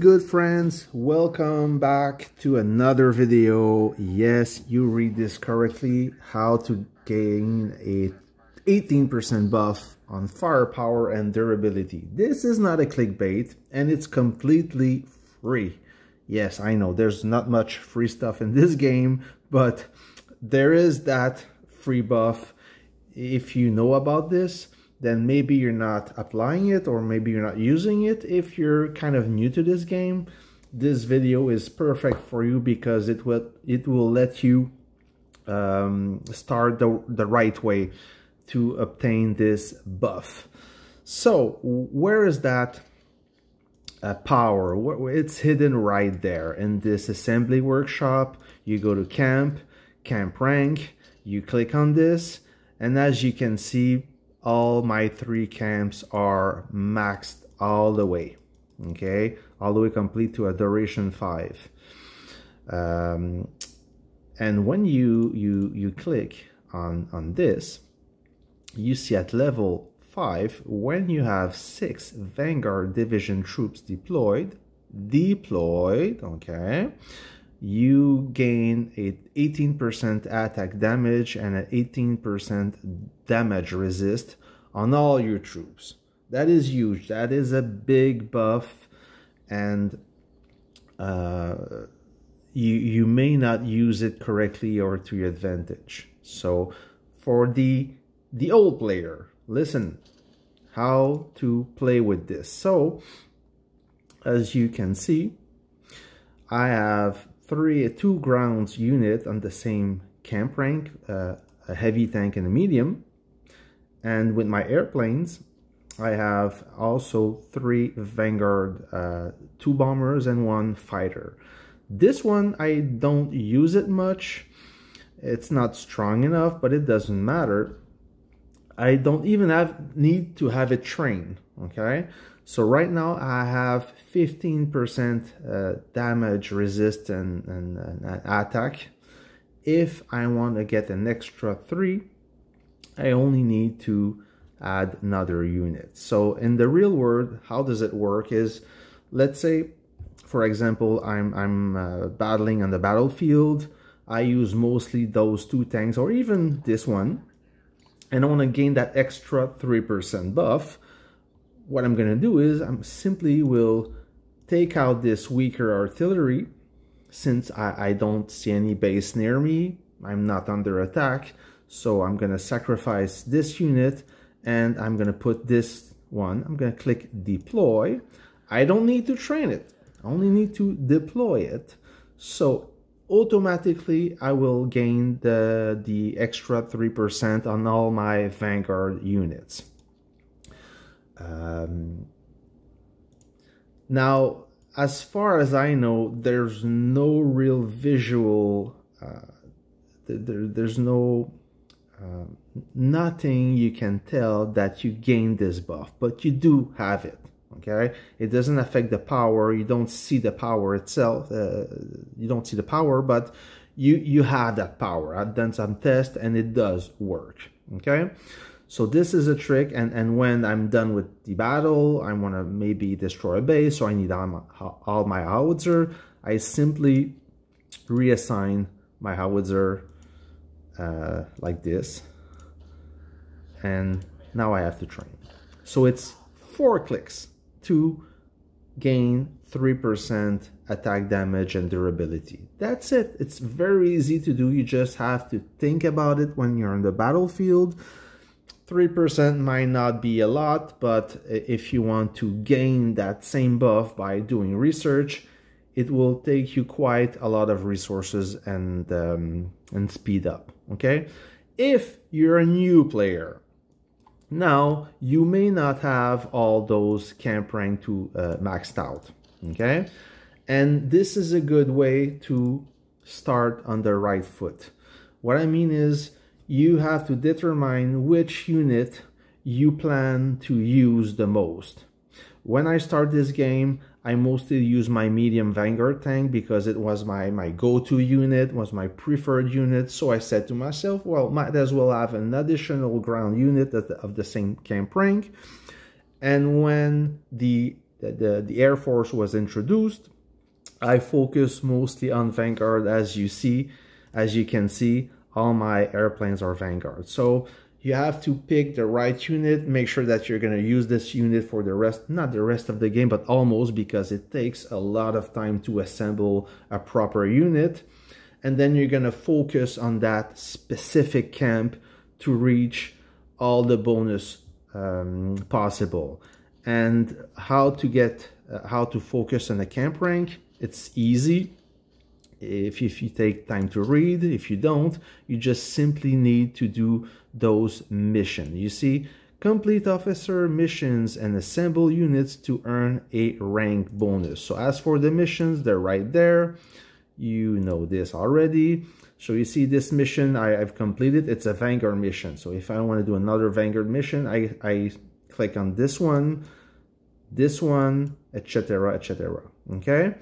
good friends welcome back to another video. Yes you read this correctly how to gain a 18% buff on firepower and durability. This is not a clickbait and it's completely free. Yes i know there's not much free stuff in this game but there is that free buff. If you know about this then maybe you're not applying it or maybe you're not using it. If you're kind of new to this game, this video is perfect for you because it will it will let you um, start the, the right way to obtain this buff. So where is that uh, power? It's hidden right there in this assembly workshop. You go to camp, camp rank, you click on this, and as you can see, all my three camps are maxed all the way okay? All the way complete to a duration five. Um, and when you you you click on on this you see at level 5 when you have 6 Vanguard division troops deployed deployed okay you gain a 18% attack damage and an 18% damage resist on all your troops. That is huge. That is a big buff and uh, you, you may not use it correctly or to your advantage. So for the, the old player, listen how to play with this. So as you can see, I have three, two grounds unit on the same camp rank, uh, a heavy tank and a medium. And with my airplanes, I have also three Vanguard, uh, two bombers and one fighter. This one, I don't use it much. It's not strong enough, but it doesn't matter. I don't even have need to have it trained, okay? So right now I have 15% uh, damage resist and, and, and, attack. If I want to get an extra 3, I only need to add another unit. So in the real world, how does it work is, let's say, for example, I'm, I'm uh, battling on the battlefield. I use mostly those two tanks or even this one. And I want to gain that extra 3% buff what I'm going to do is I'm simply will take out this weaker artillery since I, I don't see any base near me. I'm not under attack. So I'm going to sacrifice this unit and I'm going to put this one. I'm going to click deploy. I don't need to train it. I only need to deploy it. So automatically I will gain the, the extra 3% on all my Vanguard units. Um, now, as far as I know, there's no real visual, uh, there, there's no, nothing you can tell that you gain this buff, but you do have it, okay? It doesn't affect the power, you don't see the power itself, uh, you don't see the power, but you, you have that power. I've done some tests and it does work, okay? So this is a trick, and, and when I'm done with the battle, I want to maybe destroy a base, so I need all my, all my howitzer, I simply reassign my howitzer uh, like this, and now I have to train. So it's four clicks to gain 3% attack damage and durability. That's it. It's very easy to do. You just have to think about it when you're on the battlefield. 3% might not be a lot, but if you want to gain that same buff by doing research, it will take you quite a lot of resources and, um, and speed up, okay? If you're a new player, now you may not have all those camp rank to uh, maxed out, okay? And this is a good way to start on the right foot. What I mean is, you have to determine which unit you plan to use the most. When I start this game, I mostly use my medium Vanguard tank because it was my, my go-to unit, was my preferred unit. So I said to myself, well, might as well have an additional ground unit of the, same camp rank. And when the the, the, the Air Force was introduced. I focus mostly on Vanguard as you see, as you can see, all my airplanes are Vanguard. So you have to pick the right unit, make sure that you're gonna use this unit for the rest, not the rest of the game, but almost because it takes a lot of time to assemble a proper unit. And then you're gonna focus on that specific camp to reach all the bonus um, possible. And how to get, uh, how to focus on the camp rank, it's easy. If, if you take time to read, if you don't, you just simply need to do those missions. You see, complete officer missions and assemble units to earn a rank bonus. So as for the missions, they're right there. You know this already. So you see this mission I, have completed. It's a Vanguard mission. So if I want to do another Vanguard mission, I, I click on this one, this one, etc., etc. Okay.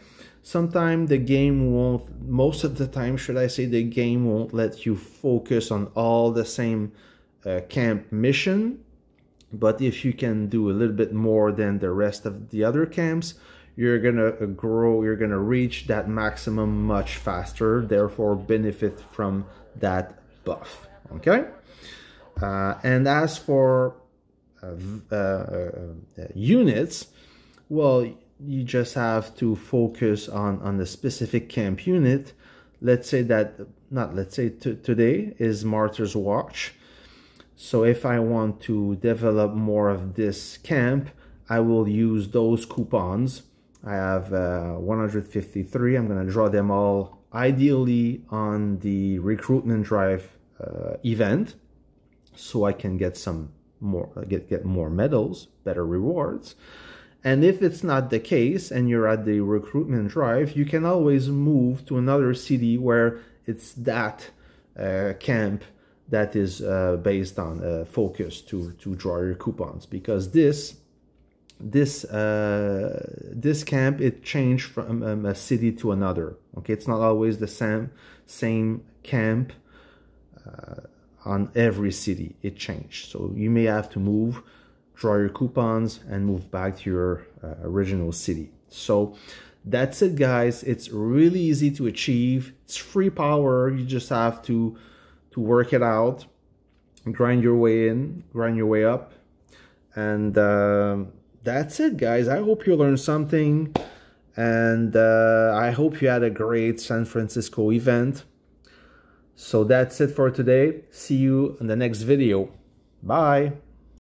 Sometimes the game won't, most of the time, should I say, the game won't let you focus on all the same uh, camp mission. But if you can do a little bit more than the rest of the other camps, you're gonna grow, you're gonna reach that maximum much faster, therefore benefit from that buff, okay? Uh, and as for uh, uh, uh, units, well, you just have to focus on, on the specific camp unit. Let's say that, not let's say today is Martyr's Watch. So if I want to develop more of this camp, I will use those coupons I have uh, 153. I'm going to draw them all ideally on the recruitment drive uh, event so I can get some more uh, get get more medals, better rewards. And if it's not the case and you're at the recruitment drive, you can always move to another city where it's that uh, camp that is uh, based on uh, focus to to draw your coupons. Because this this uh, this camp it changed from um, a city to another. Okay? It's not always the same same camp uh, on every city it changed so you may have to move draw your coupons and move back to your uh, original city so that's it guys it's really easy to achieve it's free power you just have to to work it out grind your way in grind your way up and um, that's it, guys. I hope you learned something. And uh, I hope you had a great San Francisco event. So that's it for today. See you in the next video. Bye.